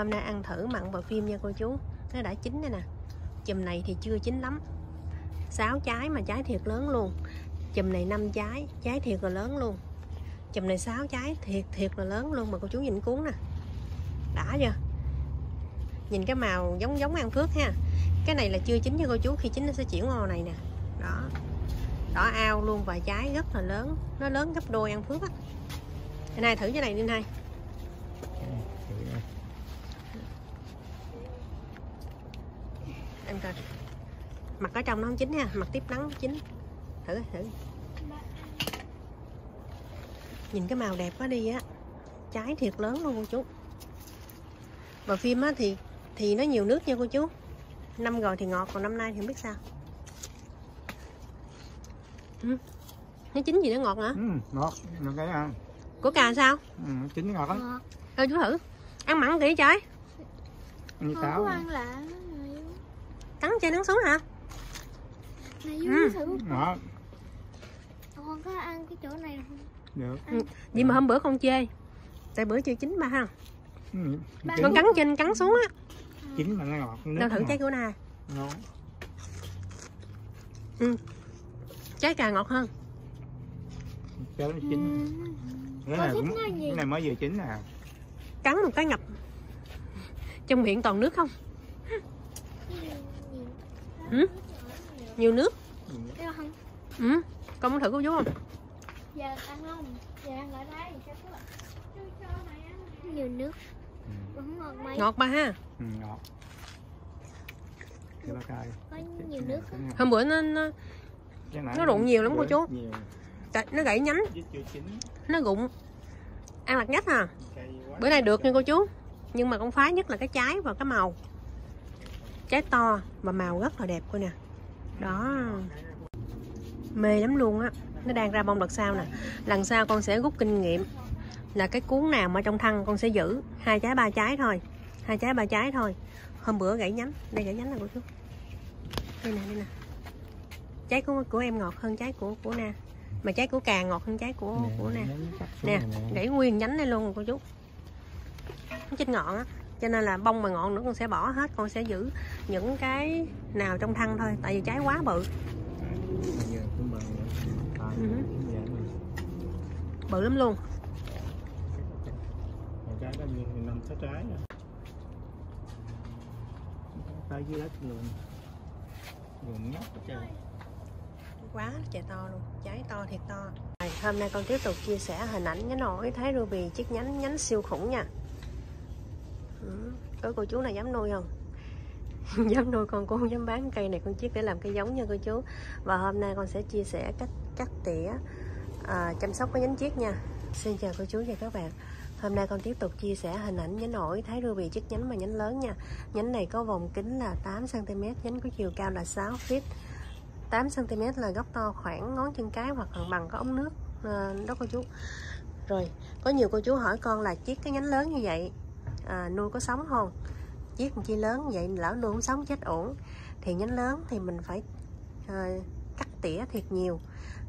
hôm nay ăn thử mặn vào phim nha cô chú. Nó đã chín đây nè. Chùm này thì chưa chín lắm. 6 trái mà trái thiệt lớn luôn. Chùm này 5 trái trái thiệt là lớn luôn. Chùm này 6 trái thiệt thiệt là lớn luôn mà cô chú nhìn cuốn nè. Đã chưa? Nhìn cái màu giống giống ăn phước ha. Cái này là chưa chín nha cô chú. Khi chín nó sẽ chuyển màu này nè. Đó. Đỏ ao luôn và trái rất là lớn. Nó lớn gấp đôi ăn phước á. Nay thử cái này đi nay ừ, em coi. Mặt ở trong nó không chín ha mặt tiếp nắng chín. Thử thử. Nhìn cái màu đẹp quá đi á trái thiệt lớn luôn cô chú. Và phim á thì thì nó nhiều nước nha cô chú. Năm rồi thì ngọt còn năm nay thì không biết sao. Ừ. nó chín gì nó ngọt hả? Ừ, ngọt. Ngọt cái ăn của cà sao? Ừ, chín ngọt lắm Ngọt. thôi chú thử. Ăn mặn kỹ trái. Như táo có ăn lạ. này cắn chơi nắng xuống hả? Này Ừ. thử. Ngọt con có ăn cái chỗ này không? Được. Vậy mà hôm bữa con chê. Tại bữa chưa chín ba ha. Ừ, Ba chín, con cắn trên cắn xuống á. Chín mà nó ngọt đâu thử trái của na ngon. Trái cà ngọt hơn. Trái nó chín. Cái này cũng nó cái này mới vừa chín nè cắn một cái ngập. Trong miệng toàn nước không Ừ? nhiều nước? Ừ. con muốn thử cô chú không? Giờ ăn không? Giờ ăn ở đây. Nhiều nước. Cũng ngọt ba ha. Ừ, ngọt. Có nhiều nước hôm bữa nó nó, Nó rụng nhiều lắm cô chú. nhiều. Nó gãy nhánh. Nó rụng. Ăn lạc nhất à? Cay quá. Bữa nay được nha cô chú. Nhưng mà con phái nhất là cái trái và cái màu trái to và màu rất là đẹp cô nè. Đó. Mê lắm luôn á. Nó đang ra bông đợt sau nè. Lần sau con sẽ rút kinh nghiệm là cái cuốn nào mà trong thân con sẽ giữ. Hai trái ba trái thôi. Hai trái ba trái thôi. Hôm bữa gãy nhánh. Đây gãy nhánh nè cô chú. Đây nè đây nè. Trái của của em ngọt hơn trái của của na. Mà trái của càng ngọt hơn trái của của na. nè gãy nguyên nhánh này luôn cô chú. Nó trên ngọn á cho nên là bông mà ngọn nữa con sẽ bỏ hết con sẽ giữ những cái nào trong thân thôi tại vì trái quá bự. Ừ. bự lắm luôn. Trái đó như năm sáu trái rồi tay dưới đất luôn. Ruộng nhóc hết trơn. Quá trời to luôn trái to thiệt to. Hôm nay con tiếp tục chia sẻ hình ảnh nhánh nổi thái ruby chiếc nhánh nhánh siêu khủng nha có cô chú nào dám nuôi không? Dám nuôi con cũng không dám bán cây này con chiếc để làm cây giống nha cô chú. Và hôm nay con sẽ chia sẻ cách cắt tỉa à, chăm sóc cái nhánh chiếc nha. Xin chào cô chú và các bạn. Hôm nay con tiếp tục chia sẻ hình ảnh nhánh nổi thái ruby chiếc nhánh mà nhánh lớn nha. Nhánh này có vòng kính là 8 cm nhánh có chiều cao là 6 feet. 8 cm là góc to khoảng ngón chân cái hoặc bằng bằng có ống nước à, đó cô chú. Rồi có nhiều cô chú hỏi con là chiếc cái nhánh lớn như vậy à, nuôi có sống không? Chiếc chi lớn vậy lão nuôi không sống chết ổn thì nhánh lớn thì mình phải à, cắt tỉa thiệt nhiều.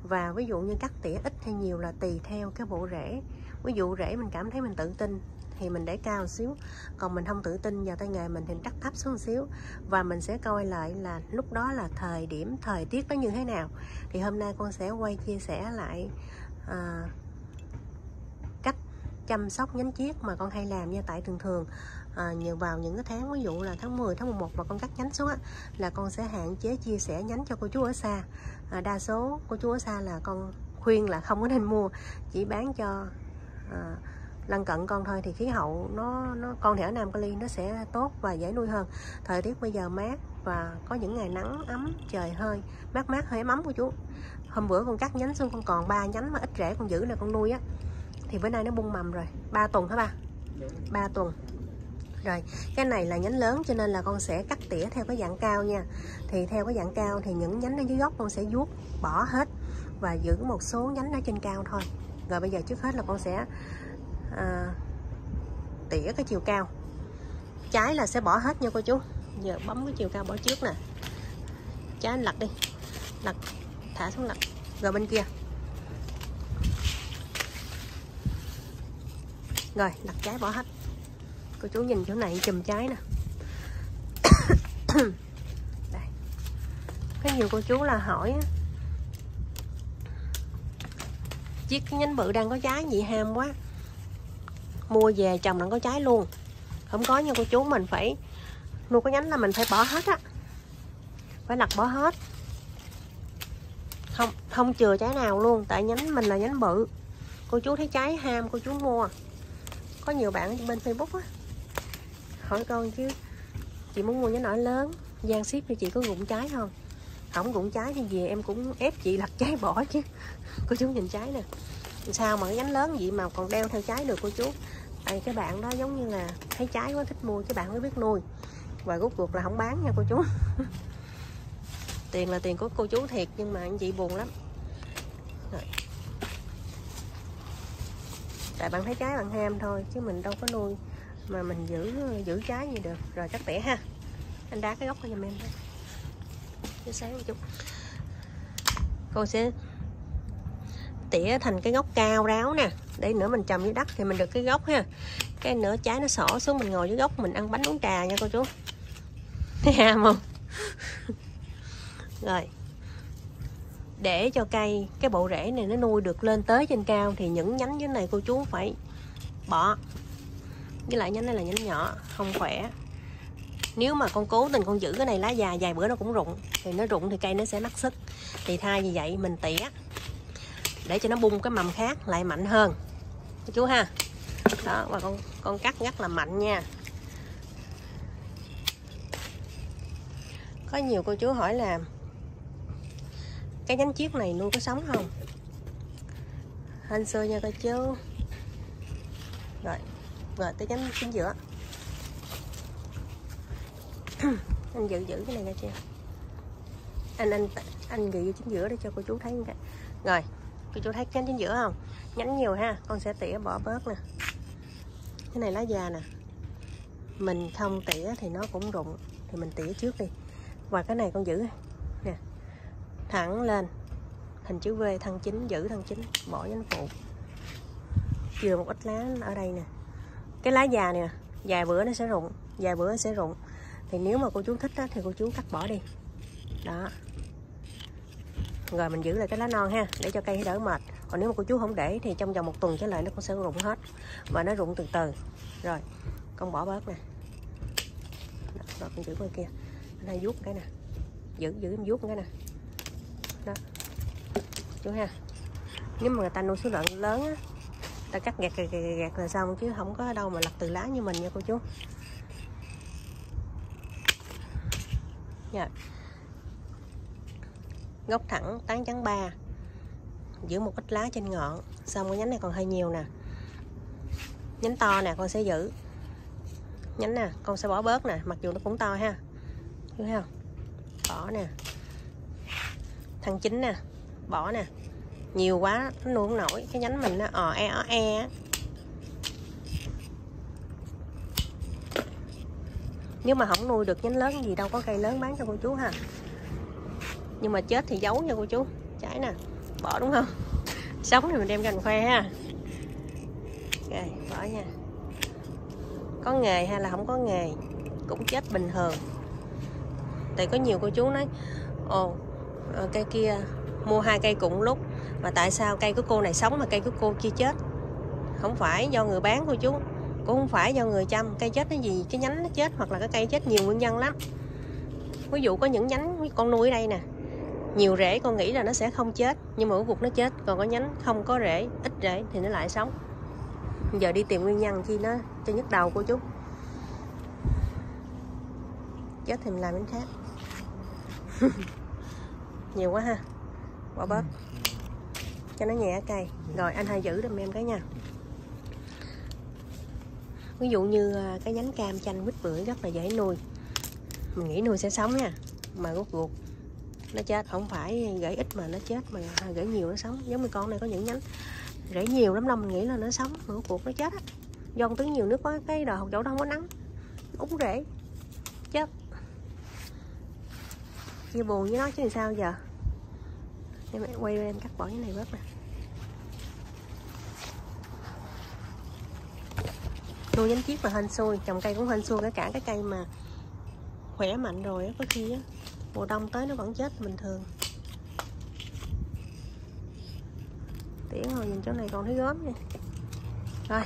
Và ví dụ như cắt tỉa ít hay nhiều là tùy theo cái bộ rễ. Ví dụ rễ mình cảm thấy mình tự tin thì mình để cao một xíu. Còn mình không tự tin vào tay nghề mình thì cắt thấp xuống một xíu. Và mình sẽ coi lại là lúc đó là thời điểm thời tiết nó như thế nào. Thì hôm nay con sẽ quay chia sẻ lại à, chăm sóc nhánh chiết mà con hay làm nha tại thường thường à, nhờ vào những cái tháng ví dụ là tháng 10 tháng 11 mà con cắt nhánh xuống á là con sẽ hạn chế chia sẻ nhánh cho cô chú ở xa. À, đa số cô chú ở xa là con khuyên là không có nên mua chỉ bán cho à, lân cận con thôi thì khí hậu nó nó con thì ở Nam Cali nó sẽ tốt và dễ nuôi hơn. Thời tiết bây giờ mát và có những ngày nắng ấm trời hơi mát mát hơi ấm ấm của chú. Hôm bữa con cắt nhánh xuống con còn ba nhánh mà ít rễ con giữ là con nuôi á thì bữa nay nó bung mầm rồi. 3 tuần hả ba? 3 tuần. Rồi cái này là nhánh lớn cho nên là con sẽ cắt tỉa theo cái dạng cao nha. Thì theo cái dạng cao thì những nhánh ở dưới gốc con sẽ vuốt bỏ hết và giữ một số nhánh ở trên cao thôi. Rồi bây giờ trước hết là con sẽ à, tỉa cái chiều cao. Trái là sẽ bỏ hết nha cô chú. Giờ bấm cái chiều cao bỏ trước nè. Trái lật đi. Lật thả xuống lật. Rồi bên kia. Rồi lật trái bỏ hết. Cô chú nhìn chỗ này chùm trái nè. Đây. Có nhiều cô chú là hỏi chiếc nhánh bự đang có trái gì ham quá. Mua về trồng đang có trái luôn. Không có nha cô chú, mình phải nuôi có nhánh là mình phải bỏ hết á. Phải lặt bỏ hết. Không không chừa trái nào luôn, tại nhánh mình là nhánh bự. Cô chú thấy trái ham, cô chú mua có nhiều bạn bên facebook á. Hỏi con chứ, chị muốn mua nhánh nổi lớn, gian ship thì chị có rụng trái không? Không rụng trái thì về em cũng ép chị lặt trái bỏ chứ. Cô chú nhìn trái nè. Sao mà cái nhánh lớn vậy mà còn đeo theo trái được cô chú? Tại cái bạn đó giống như là thấy trái quá thích mua chứ bạn mới biết nuôi. Và rút cuộc là không bán nha cô chú. Tiền là tiền của cô chú thiệt nhưng mà anh chị buồn lắm. Rồi tại bạn thấy trái bạn ham thôi, chứ mình đâu có nuôi mà mình giữ giữ trái gì được. Rồi cắt tỉa ha. Anh đá cái gốc cho giùm em chứ sáng một chút. Cô sẽ tỉa thành cái gốc cao ráo nè. Để nữa mình trồng dưới đất thì mình được cái gốc ha. Cái nữa trái nó sỏ xuống, mình ngồi dưới gốc mình ăn bánh uống trà nha cô chú. Thấy ham không? Rồi để cho cây, cái bộ rễ này nó nuôi được lên tới trên cao thì những nhánh như này cô chú phải bỏ. Với lại nhánh này là nhánh nhỏ, không khỏe. Nếu mà con cố tình con giữ cái này lá già dài bữa nó cũng rụng, thì nó rụng thì cây nó sẽ mất sức thì thay vì vậy mình tỉa, để cho nó bung cái mầm khác lại mạnh hơn. Chú ha. Đó, và con con cắt rất là mạnh nha. Có nhiều cô chú hỏi là cái nhánh chiếc này nuôi có sống không? Anh sơ nha coi chú rồi rồi, tới nhánh chính giữa. Anh giữ giữ cái này ra chưa? Anh anh anh ghi vô chính giữa để cho cô chú thấy cái. Rồi, cô chú thấy nhánh chính giữa không? Nhánh nhiều ha, con sẽ tỉa bỏ bớt nè. Cái này lá già nè. Mình không tỉa thì nó cũng rụng, thì mình tỉa trước đi. Và cái này con giữ thẳng lên. Hình chữ V thân chính giữ thân chính bỏ nhánh phụ. Chừa một ít lá ở đây nè. Cái lá già nè vài bữa nó sẽ rụng vài bữa nó sẽ rụng. Thì nếu mà cô chú thích á, thì cô chú cắt bỏ đi. Đó. Rồi mình giữ lại cái lá non ha để cho cây đỡ mệt. Còn nếu mà cô chú không để thì trong vòng một tuần trở lại nó cũng sẽ rụng hết. Và nó rụng từ từ. Rồi con bỏ bớt nè. Rồi con giữ bên kia. Đây vuốt cái nè. Giữ giữ em vuốt cái nè đó. Chú ha. Nếu mà người ta nuôi số lượng lớn á ta cắt gạt gạt, gạt, gạt là xong chứ không có đâu mà lật từ lá như mình nha cô chú. Dạ. Gốc thẳng tán trắng ba. Giữ một ít lá trên ngọn. Xong cái nhánh này còn hơi nhiều nè. Nhánh to nè con sẽ giữ. Nhánh nè con sẽ bỏ bớt nè mặc dù nó cũng to ha. Thấy không? Bỏ nè thằng chính nè, bỏ nè. Nhiều quá, nó nuôi không nổi. Cái nhánh mình nó ờ e ó e nếu mà không nuôi được nhánh lớn gì, đâu có cây lớn bán cho cô chú ha. Nhưng mà chết thì giấu nha cô chú. Trái nè, bỏ đúng không? Sống thì mình đem cho mình khoe ha. Rồi, bỏ nha. Có nghề hay là không có nghề, cũng chết bình thường. Tại có nhiều cô chú nói, ồ Ờ, cây kia, mua hai cây cùng lúc. Mà tại sao cây của cô này sống mà cây của cô kia chết? Không phải do người bán cô chú. Cũng không phải do người chăm. Cây chết cái gì, cái nhánh nó chết hoặc là cái cây chết nhiều nguyên nhân lắm. Ví dụ có những nhánh con nuôi ở đây nè. Nhiều rễ con nghĩ là nó sẽ không chết, nhưng mà cuối cuộc nó chết. Còn có nhánh không có rễ, ít rễ thì nó lại sống. Giờ đi tìm nguyên nhân chi nó cho nhức đầu cô chú. Chết thì mình làm đến khác. nhiều quá ha. Bỏ bớt cho nó nhẹ cây rồi anh hai giữ giùm em cái nha. Ví dụ như à, cái nhánh cam chanh quýt bưởi rất là dễ nuôi. Mình nghĩ nuôi sẽ sống nha. Mà rốt ruột nó chết. Không phải gãy ít mà nó chết mà gãy nhiều nó sống. Giống như con này có những nhánh rễ nhiều lắm đâu mình nghĩ là nó sống mà rốt cuộc nó chết á. Do tưới nhiều nước quá cái đò chỗ đó không có nắng. Úng rễ. Chết như buồn với nó chứ làm sao giờ? Em quay em cắt bỏ cái này bớt nè. Nuôi nhánh chiếc mà hên xui trồng cây cũng hên xui cả cả cái cây mà khỏe mạnh rồi á, có khi á, mùa đông tới nó vẫn chết bình thường. Tỉa ngồi nhìn chỗ này còn thấy gớm nha. Rồi.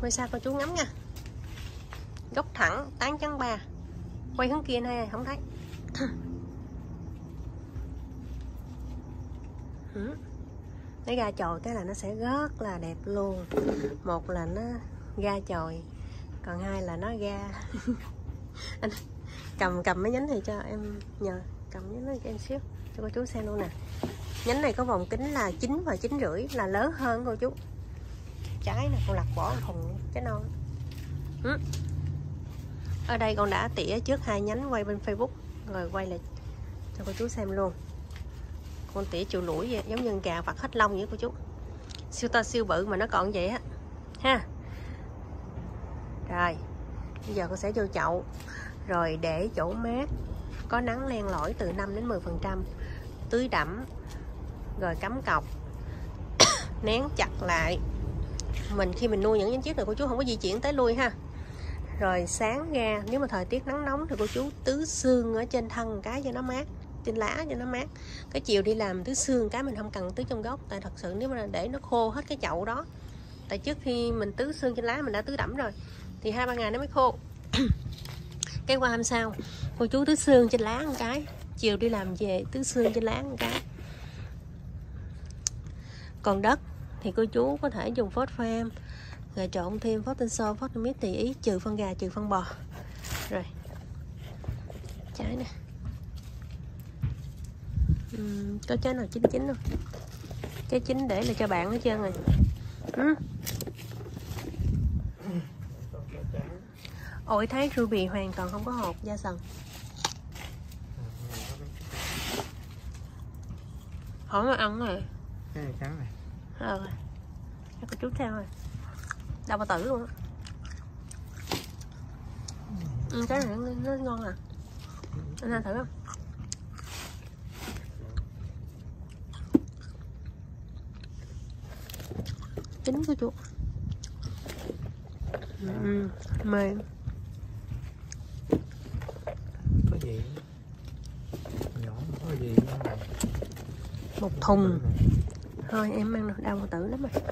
Quay xa cô chú ngắm nha. Gốc thẳng, tán trắng ba quay hướng kia này không thấy. Ừ. nó ra chồi cái là nó sẽ rất là đẹp luôn. Một là nó ra chồi, còn hai là nó ra anh cầm cầm mấy nhánh này cho em nhờ. Cầm nhánh này cho em xíu, cho cô chú xem luôn nè. Nhánh này có vòng kính là 9 và chín rưỡi, là lớn hơn cô chú. Trái nè cô lặt bỏ thùng trái non ừ ở đây con đã tỉa trước hai nhánh quay bên facebook, rồi quay lại cho cô chú xem luôn. Con tỉa chịu lũi vậy, giống như gà vặt hết lông vậy cô chú. Siêu to siêu bự mà nó còn vậy á. Ha. Rồi, bây giờ con sẽ vô chậu. Rồi để chỗ mát, có nắng len lỏi từ 5 đến 10 phần trăm. Tưới đẫm, rồi cắm cọc, nén chặt lại. Mình khi mình nuôi những nhánh chiếc này cô chú không có di chuyển tới lui ha rồi sáng ra nếu mà thời tiết nắng nóng thì cô chú tứ xương ở trên thân cái cho nó mát, trên lá cho nó mát. Cái chiều đi làm tứ xương cái mình không cần tứ trong gốc, tại thật sự nếu mà để nó khô hết cái chậu đó, tại trước khi mình tứ xương trên lá mình đã tứ đẫm rồi, thì hai ba ngày nó mới khô. Cái qua hôm sau, cô chú tứ xương trên lá một cái, chiều đi làm về tứ xương trên lá một cái. Còn đất thì cô chú có thể dùng phốt phem rồi trộn thêm phốt tinh xô phốt mít tùy ý trừ phân gà trừ phân bò. Rồi. Trái nè. Uhm, có trái nào chín chín không? Trái chín để là cho bạn hết trơn rồi. Ừ. ổi thái ruby hoàn toàn không có hột da sần. Hỏi mà ăn rồi. Cái này trắng này. Rồi cho cô chú theo rồi đâu mà tử luôn á. Ừ, cái này nó, nó ngon à. Anh ăn thử không? Chín của chú. Ừ, mềm. Có gì? Nhỏ có gì? Một thùng. Thôi em ăn đau tự lắm rồi